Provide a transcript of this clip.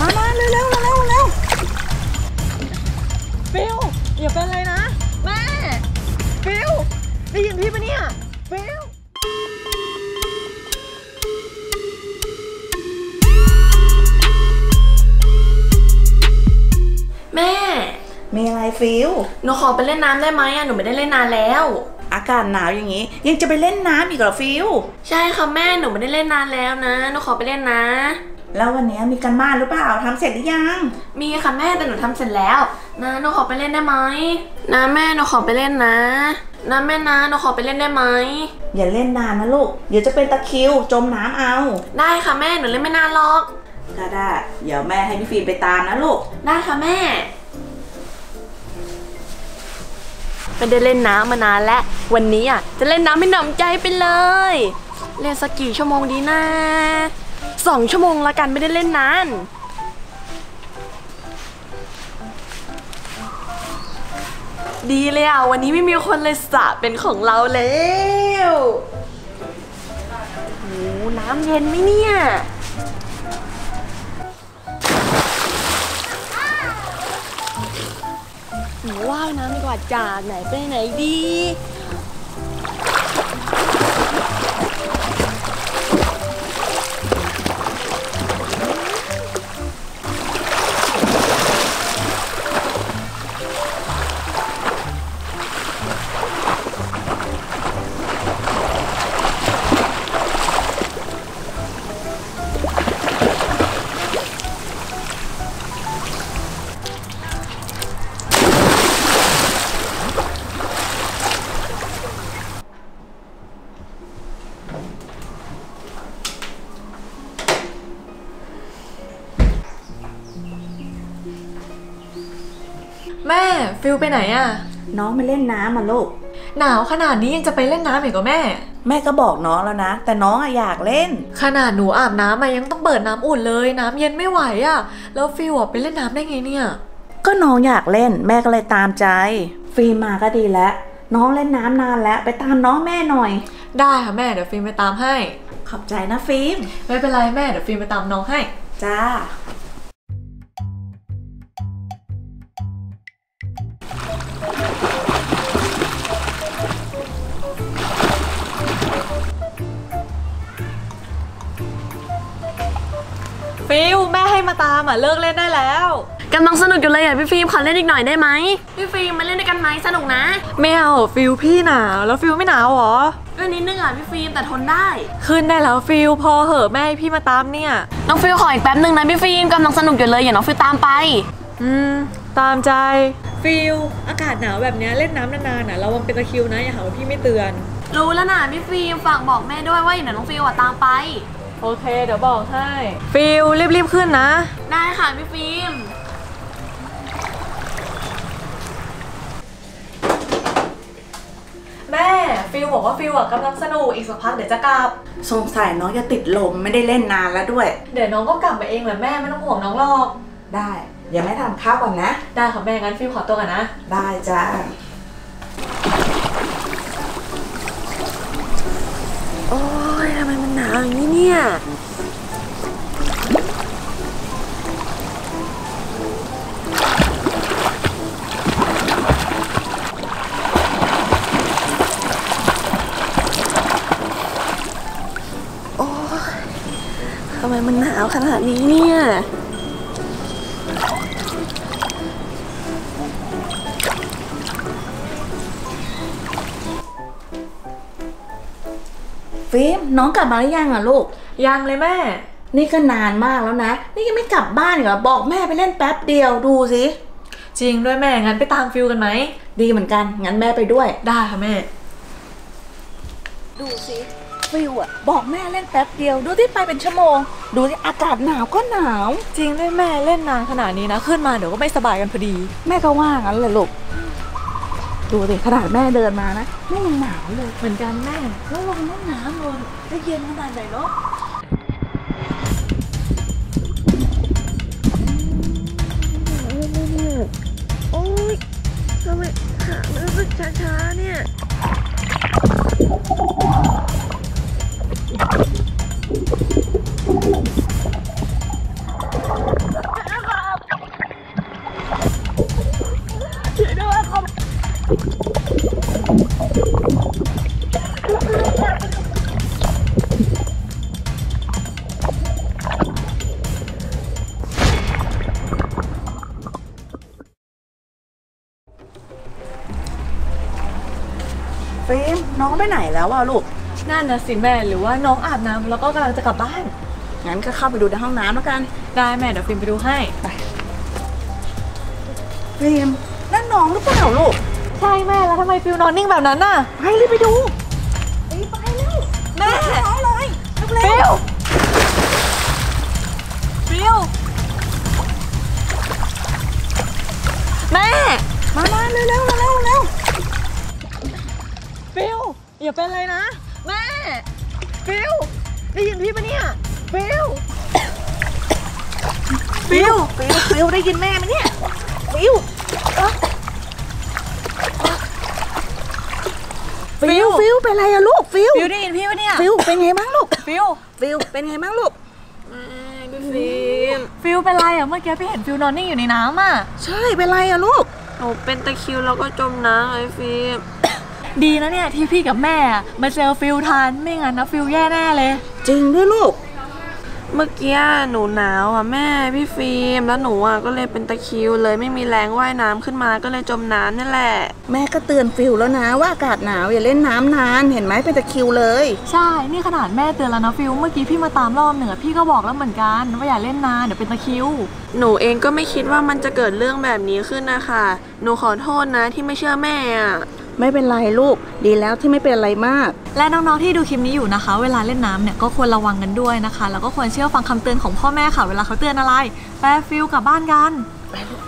มาเร็วเร็วเร็วเร็วฟิวส์อย่าเป็นอะไรนะแม่ฟิวส์ได้ยินพี่ปะเนี่ยฟิวส์แม่ มีอะไรฟิวส์หนูขอไปเล่นน้ำได้ไหมอะหนูไม่ได้เล่นนานแล้ว อากาศหนาวอย่างนี้ ยังจะไปเล่นน้ำอีกเหรอฟิวส์ใช่ค่ะแม่หนูไม่ได้เล่นนานแล้วนะหนูขอไปเล่นนะ แล้ววันนี้มีกันบ้านหรือเปล่าทำเสร็จหรือยัง มีค่ะแม่แต่หนูทำเสร็จแล้วนะหนูขอไปเล่นได้ไหมนะแม่หนูขอไปเล่นนะนะแม่นะหนูขอไปเล่นได้ไหมอย่าเล่นนานนะลูกเดี๋ยวจะเป็นตะคริวจมน้ำเอา ได้ค่ะแม่หนูเล่นไม่นานหรอกก็ได้เดี๋ยวแม่ให้พี่ฟิล์มไปตามนะลูกได้ค่ะแม่ไม่ได้เล่นน้ำมานานแล้ววันนี้อะจะเล่นน้ำให้หนำใจไปเลย เล่นสักกี่ชั่วโมงดีนะ สองชั่วโมงละกันไม่ได้เล่นนานดีเลยอะ วันนี้ไม่มีคนเลยสะเป็นของเราแล้วโอ้น้ำเย็นไหมเนี่ยหนูว่ายน้ำดีกว่าจากไหนไปไหนดี แม่ฟิวส์ไปไหนอะน้องไปเล่นน้ำมาลูก หนาวขนาดนี้ยังจะไปเล่นน้ำอีกเหรอแม่ แม่ก็บอกน้องแล้วนะ แต่น้องอะอยากเล่น ขนาดหนูอาบน้ำมายังต้องเปิดน้ำอุ่นเลย น้ำเย็นไม่ไหวอะแล้วฟิวส์อะไปเล่นน้ำได้ไงเนี่ย ก็น้องอยากเล่น แม่ก็เลยตามใจ ฟิล์มมาก็ดีแล้วน้องเล่นน้ำนานแล้ว ไปตามน้องแม่หน่อย ได้ค่ะแม่เดี๋ยวฟิล์มไปตามให้ ขอบใจนะฟิล์มไม่เป็นไรแม่เดี๋ยวฟิล์มไปตามน้องให้ จ้า ฟิลแม่ให้มาตามอะเลิกเล่นได้แล้วกำลังสนุกอยู่เลยอะพี่ฟิล์มขอเล่นอีกหน่อยได้ไหมพี่ฟิล์มมาเล่นด้วยกันไหมสนุกนะไม่เอาฟิลพี่หนาวแล้วฟิลไม่หนาวเหรอก็นิดนึงอะพี่ฟิล์มแต่ทนได้ขึ้นได้แล้วฟิลพอเหอะแม่ให้พี่มาตามเนี่ยน้องฟิล์มขออีกแป๊บนึงนะพี่ฟิล์มกำลังสนุกอยู่เลยเดี๋ยวน้องฟิลตามไป อืมตามใจฟิลอากาศหนาวแบบเนี้ยเล่นน้ำนานๆน่ะระวังเป็นตะคริวนะอย่าหาว่าพี่ไม่เตือน รู้แล้วนะพี่ฟิล์มฝากบอกแม่ด้วยว่าเดี๋ยวน้องฟิลอะตามไป โอเค เดี๋ยวบอกให้ ฟิลรีบๆขึ้นนะ ได้ค่ะพี่ฟิล์มแม่ฟิลบอกว่าฟิลอะกำลังสนุกอีกสักพักเดี๋ยวจะกลับ สงสัยน้องจะติดลมไม่ได้เล่นนานแล้วด้วย เดี๋ยวน้องก็กลับมาเองแหละแม่ไม่ต้องห่วงน้องหรอก ได้เดี๋ยวแม่ทำข้าวก่อนนะ ได้ค่ะแม่งั้นฟิลขอตัวกันนะ ได้จ้า โอ้ยทำไมมันหนาวอย่างนี้เนี่ยโอ้ยทำไมมันหนาวขนาดนี้เนี่ย ฟิล์มน้องกลับมาหรือยังอะลูก ยังเลยแม่ นี่ก็นานมากแล้วนะ นี่ยังไม่กลับบ้านอีกเหรอบอกแม่ไปเล่นแป๊บเดียวดูสิ จริงด้วยแม่ งั้นไปตามฟิลกันไหม ดีเหมือนกัน งั้นแม่ไปด้วย ได้ค่ะแม่ ดูสิฟิวอะบอกแม่เล่นแป๊บเดียว ดูที่ไปเป็นชั่วโมง ดูสิอากาศหนาวก็หนาว จริงด้วยแม่เล่นนานขนาดนี้นะ ขึ้นมาเดี๋ยวก็ไม่สบายกันพอดี แม่ก็ว่างั้นเลยลูก ดูสิขนาดแม่เดินมานะแม่ยังหนาวเลยเหมือนกันแม่แล้วลงน้ำน้ำเลยได้เย็นขนาดไหนเนาะโอ้ยทำไมขามันรู้สึกช้าๆเนี่ย น้องไปไหนแล้วอะลูก นั่นนะสิแม่หรือว่าน้องอาบน้ำแล้วก็กำลังจะกลับบ้าน งั้นก็เข้าไปดูในห้องน้ำแล้วกัน ได้แม่เดี๋ยวฟิล์มไปดูให้ฟิล์มนั่นน้องหรือเปล่าลูก ใช่แม่แล้วทำไมฟิลนอนนิ่งแบบนั้นน่ะ ไปรีบไปดูไปไปเร็วแม่ น้องเลยเร็วฟิลฟิลแม่ๆมามาเร็วเร็ว อย่าเป็นอะไรนะ แม่ฟิลได้ยินพี่ปะเนี่ยฟิลฟิลฟิลฟิลได้ยินแม่ไหมเนี่ยฟิลฟิลฟิลเป็นไรอะลูกฟิลฟิลได้ยินพี่ปะเนี่ยฟิลเป็นไงบ้างลูกฟิลฟิลเป็นไงบ้างลูกพี่ฟิล์มฟิลเป็นไรอะเมื่อกี้พี่เห็นฟิลนอนนิ่งอยู่ในน้ำอะใช่เป็นไรอะลูกหนูเป็นตะคริวแล้วก็จมน้ำไอ้ฟิล์ม ดีนะเนี่ยที่พี่กับแม่อะมาเจอฟิลทันไม่งั้นนะฟิลแย่แน่เลย จริงด้วยลูก เมื่อกี้หนูหนาวอะแม่พี่ฟิล์มแล้วหนูอะก็เลยเป็นตะคริวเลยไม่มีแรงว่ายน้ำขึ้นมาก็เลยจมน้ำนี่แหละ แม่ก็เตือนฟิลแล้วนะว่าอากาศหนาวอย่าเล่นน้ำนานเห็นไหมเป็นตะคริวเลย ใช่นี่ขนาดแม่เตือนแล้วนะฟิลเมื่อกี้พี่มาตามรอบหนึ่งอะพี่ก็บอกแล้วเหมือนกันว่าอย่าเล่นนานเดี๋ยวเป็นตะคริว หนูเองก็ไม่คิดว่ามันจะเกิดเรื่องแบบนี้ขึ้นนะคะหนูขอโทษนะที่ไม่เชื่อแม่อะ ไม่เป็นไรลูก ดีแล้วที่ไม่เป็นอะไรมาก และน้องๆที่ดูคลิปนี้อยู่นะคะ เวลาเล่นน้ำเนี่ยก็ควรระวังกันด้วยนะคะ แล้วก็ควรเชื่อฟังคำเตือนของพ่อแม่ค่ะ เวลาเขาเตือนอะไรปะฟิลกลับบ้านกันไปลูก